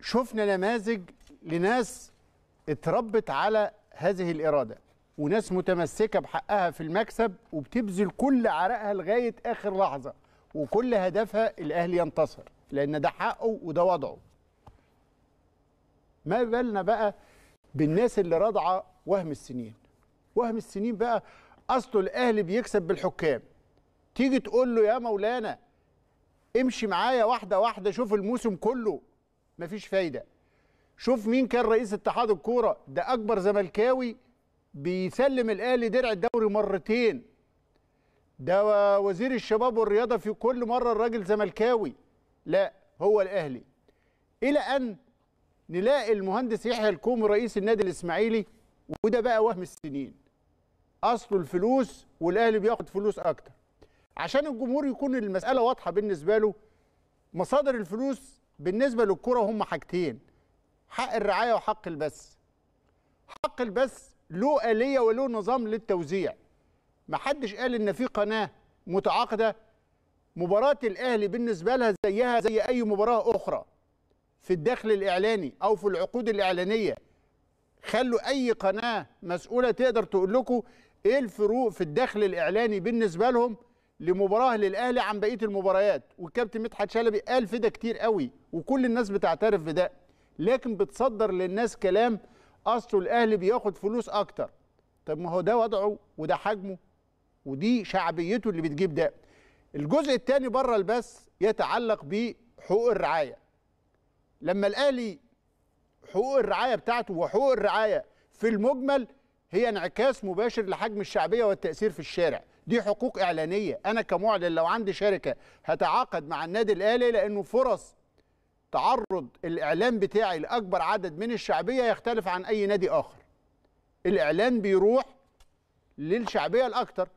شفنا نماذج لناس اتربت على هذه الإرادة وناس متمسكة بحقها في المكسب وبتبذل كل عرقها لغاية آخر لحظة وكل هدفها الأهلي ينتصر لأن ده حقه وده وضعه. ما بالنا بقى بالناس اللي راضعه وهم السنين. وهم السنين بقى أصله الأهلي بيكسب بالحكام. تيجي تقول له يا مولانا امشي معايا واحدة واحدة شوف الموسم كله. مفيش فايدة. شوف مين كان رئيس اتحاد الكورة ده أكبر زملكاوي بيسلم الأهلي درع الدوري مرتين. ده وزير الشباب والرياضة في كل مرة الراجل زملكاوي. لا هو الأهلي. إلى أن نلاقي المهندس يحيى الكومي رئيس النادي الإسماعيلي وده بقى وهم السنين. اصله الفلوس والأهلي بياخد فلوس أكتر. عشان الجمهور يكون المسألة واضحة بالنسبة له مصادر الفلوس بالنسبة للكره هم حاجتين حق الرعاية وحق البث حق البث له آلية وله نظام للتوزيع. محدش قال إن في قناة متعاقدة مباراة الأهلي بالنسبة لها زيها زي أي مباراة أخرى في الدخل الإعلاني أو في العقود الإعلانية. خلوا أي قناة مسؤولة تقدر تقول لكم إيه الفروق في الدخل الإعلاني بالنسبة لهم؟ لمباراة للأهلي عن بقية المباريات. والكابتن مدحت شلبي قال في ده كتير قوي وكل الناس بتعترف بده لكن بتصدر للناس كلام اصله الأهلي بياخد فلوس أكتر. طب ما هو ده وضعه وده حجمه ودي شعبيته اللي بتجيب ده. الجزء الثاني بره البث يتعلق بحقوق الرعاية. لما الأهلي حقوق الرعاية بتاعته وحقوق الرعاية في المجمل هي انعكاس مباشر لحجم الشعبية والتأثير في الشارع. دي حقوق إعلانية. أنا كمعلن لو عندي شركة هتعاقد مع النادي الأهلي لأنه فرص تعرض الإعلان بتاعي لأكبر عدد من الشعبية يختلف عن أي نادي آخر. الإعلان بيروح للشعبية الاكثر